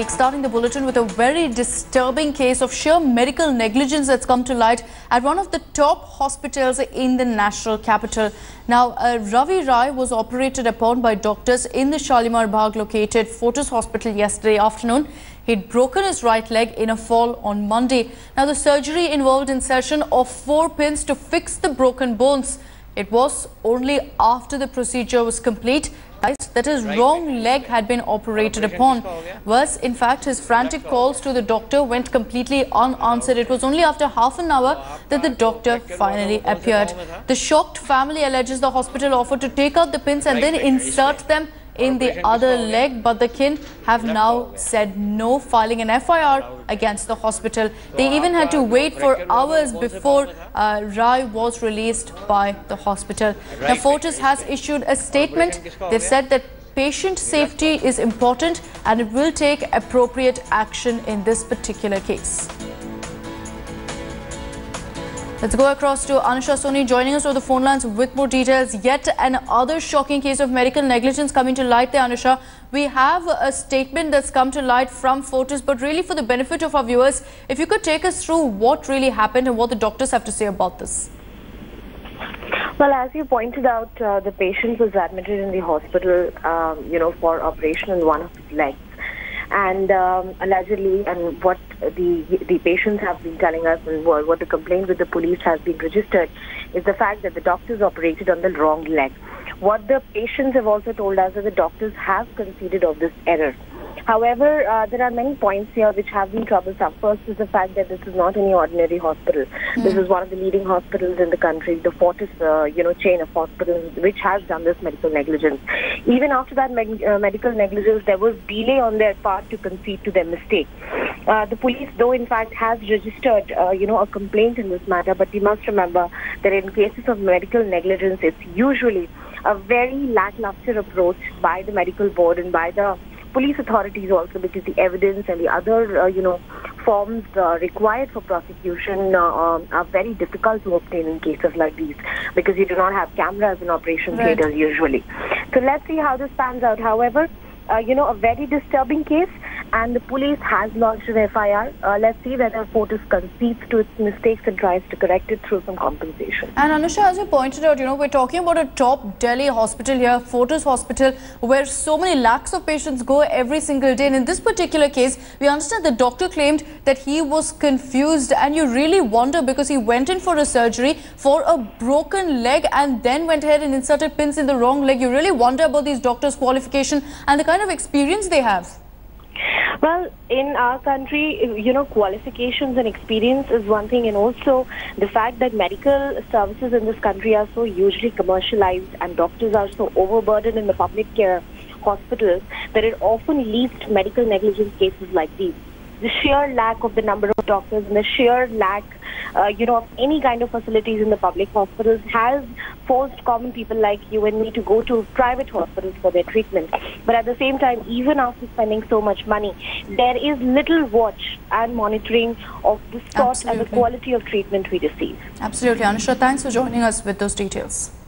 kickstarting the bulletin with a very disturbing case of sheer medical negligence that's come to light at one of the top hospitals in the national capital. Now, uh, Ravi Rai was operated upon by doctors in the Shalimar Bagh located Fortis Hospital yesterday afternoon. He'd broken his right leg in a fall on Monday. Now, the surgery involved insertion of four pins to fix the broken bones. It was only after the procedure was complete that his wrong leg had been operated upon. Worse, in fact, his frantic calls to the doctor went completely unanswered. It was only after half an hour that the doctor finally appeared. The shocked family alleges the hospital offered to take out the pins and then insert them in the other leg, but the kin have now said no, filing an FIR against the hospital. They even had to wait for hours before uh, Rai was released by the hospital. Now, Fortis has issued a statement. They've said that patient safety is important and it will take appropriate action in this particular case. Let's go across to Anusha Soni joining us on the phone lines with more details. Yet another shocking case of medical negligence coming to light there, Anusha. We have a statement that's come to light from Fortis, but really for the benefit of our viewers, if you could take us through what really happened and what the doctors have to say about this. Well, as you pointed out, uh, the patient was admitted in the hospital, um, you know, for operation on one of his legs and um, allegedly, and what the the patients have been telling us, and what the complaint with the police has been registered, is the fact that the doctors operated on the wrong leg. What the patients have also told us is the doctors have conceded of this error. However, uh, there are many points here which have been troublesome. First is the fact that this is not any ordinary hospital. Mm. This is one of the leading hospitals in the country, the Fortis, uh, you know, chain of hospitals which has done this medical negligence. Even after that me uh, medical negligence, there was delay on their part to concede to their mistake. Uh, the police, though, in fact, has registered, uh, you know, a complaint in this matter. But we must remember that in cases of medical negligence, it's usually a very lackluster approach by the medical board and by the police authorities also because the evidence and the other, uh, you know, forms uh, required for prosecution uh, um, are very difficult to obtain in cases like these because you do not have cameras in operation right. theaters usually. So let's see how this pans out. However, uh, you know, a very disturbing case and the police has launched an FIR. Uh, let's see whether Fortis concedes to its mistakes and tries to correct it through some compensation. And Anusha, as you pointed out, you know, we're talking about a top Delhi hospital here, Fortis Hospital, where so many lakhs of patients go every single day. And in this particular case, we understand the doctor claimed that he was confused and you really wonder because he went in for a surgery for a broken leg and then went ahead and inserted pins in the wrong leg. You really wonder about these doctors' qualification and the kind of experience they have. Well, in our country, you know, qualifications and experience is one thing, and also the fact that medical services in this country are so hugely commercialized and doctors are so overburdened in the public care hospitals that it often leads to medical negligence cases like these. The sheer lack of the number of doctors and the sheer lack uh, you know, of any kind of facilities in the public hospitals has forced common people like you and me to go to private hospitals for their treatment. But at the same time, even after spending so much money, there is little watch and monitoring of the sort Absolutely. and the quality of treatment we receive. Absolutely. Anusha, thanks for joining us with those details.